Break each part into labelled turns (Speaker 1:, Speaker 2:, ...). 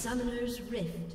Speaker 1: Summoner's Rift.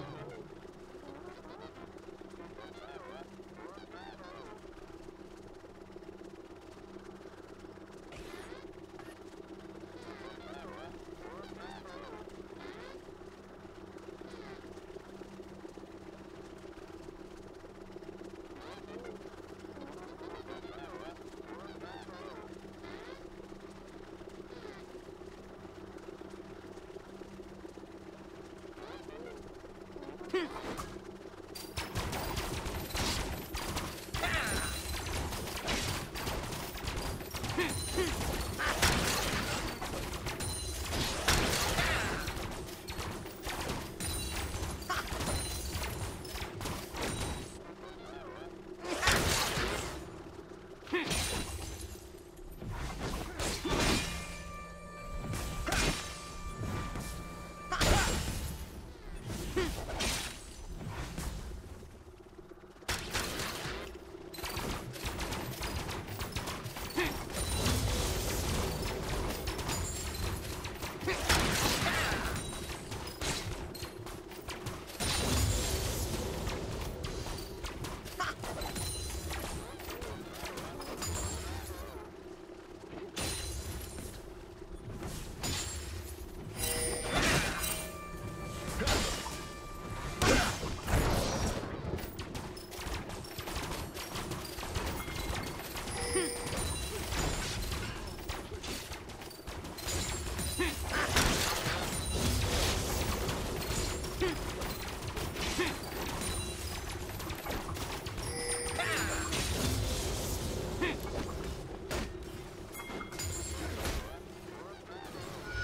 Speaker 2: Mm-hmm.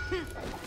Speaker 2: Hmph!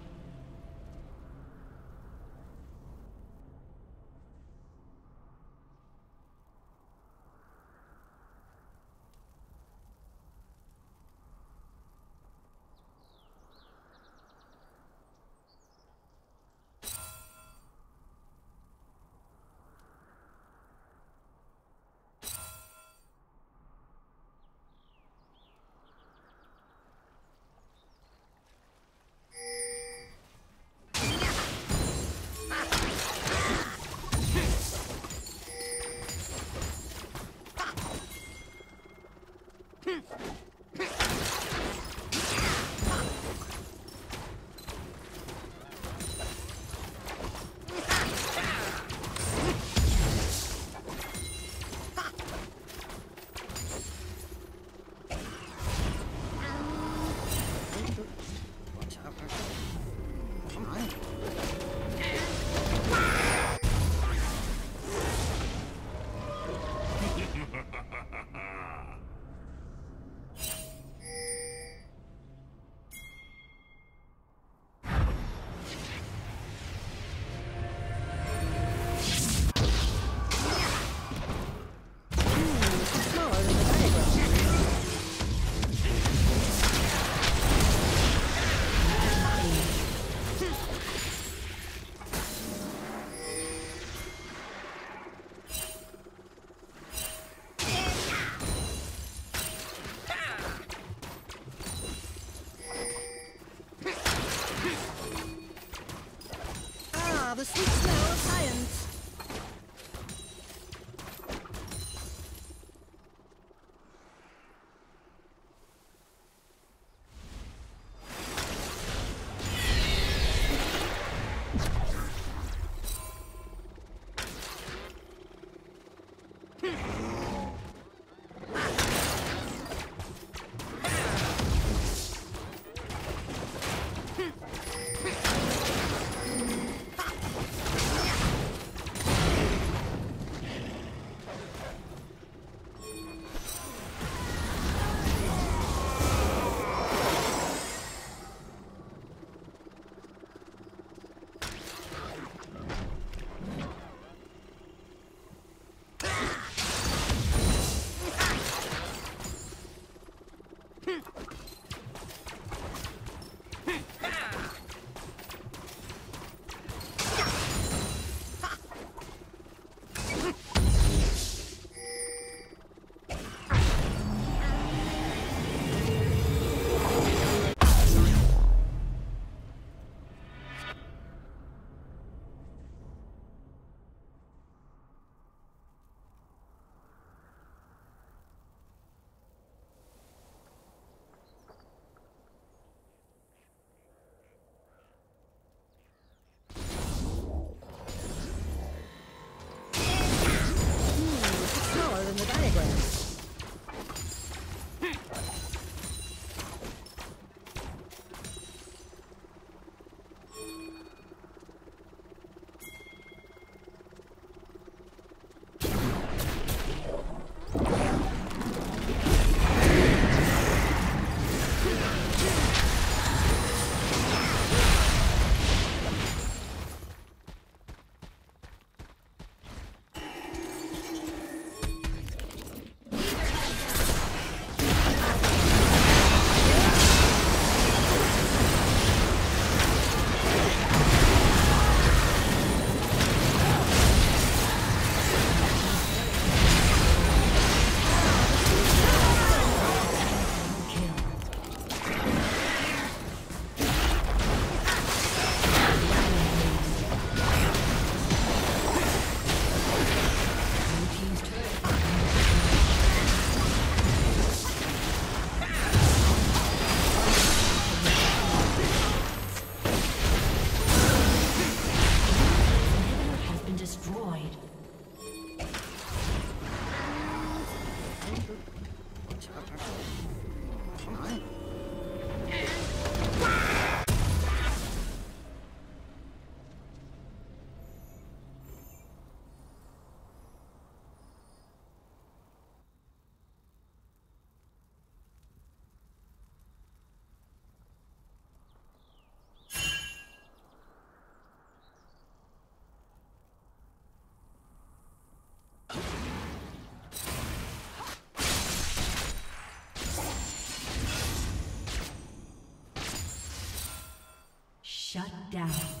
Speaker 1: Down.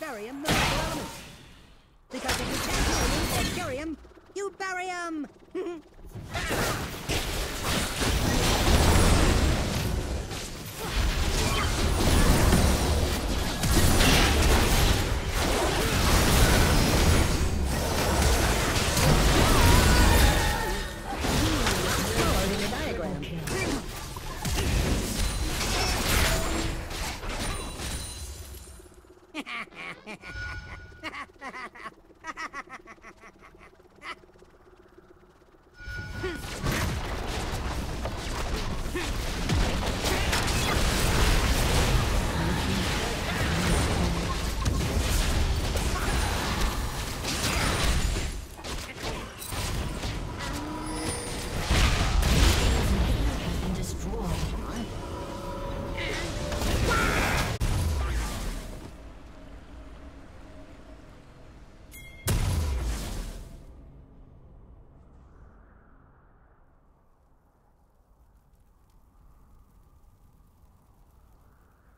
Speaker 1: very emotional.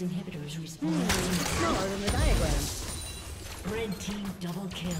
Speaker 1: team's inhibitors respond.
Speaker 2: Hmm, Smaller than the diagram.
Speaker 1: Red team double kill.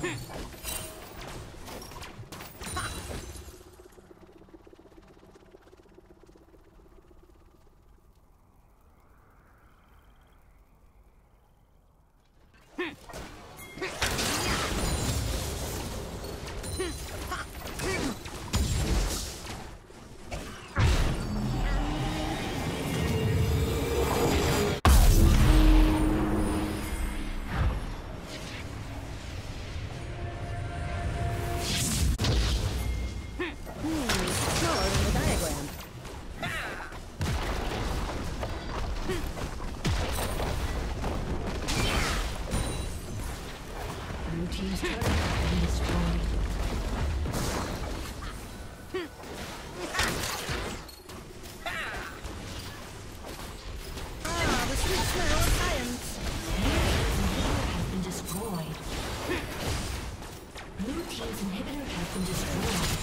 Speaker 1: destroyed.